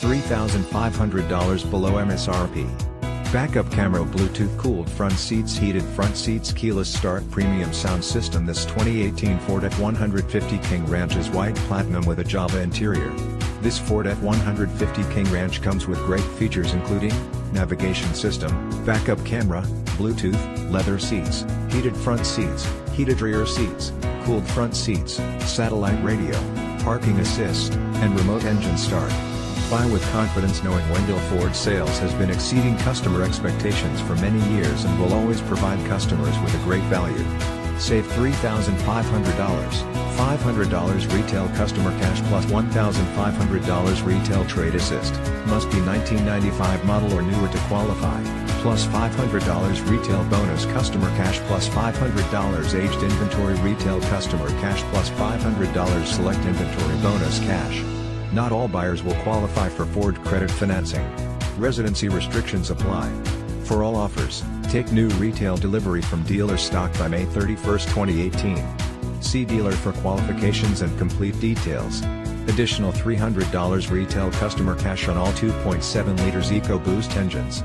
$3,500 below MSRP. Backup camera Bluetooth cooled front seats heated front seats keyless start premium sound system This 2018 Ford F-150 King Ranch is white platinum with a Java interior. This Ford F-150 King Ranch comes with great features including, navigation system, backup camera, Bluetooth, leather seats, heated front seats, heated rear seats, cooled front seats, satellite radio, parking assist, and remote engine start. Buy with confidence knowing Wendle Ford Sales has been exceeding customer expectations for many years and will always provide customers with a great value. Save $3,500, $500 retail customer cash plus $1,500 retail trade assist, must be 1995 model or newer to qualify, plus $500 retail bonus customer cash plus $500 aged inventory retail customer cash plus $500 select inventory bonus cash. Not all buyers will qualify for Ford credit financing. Residency restrictions apply. For all offers, take new retail delivery from dealer stock by May 31, 2018. See dealer for qualifications and complete details. Additional $300 retail customer cash on all 2.7 liters EcoBoost engines.